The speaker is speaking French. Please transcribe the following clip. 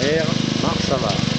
R. Marsavar.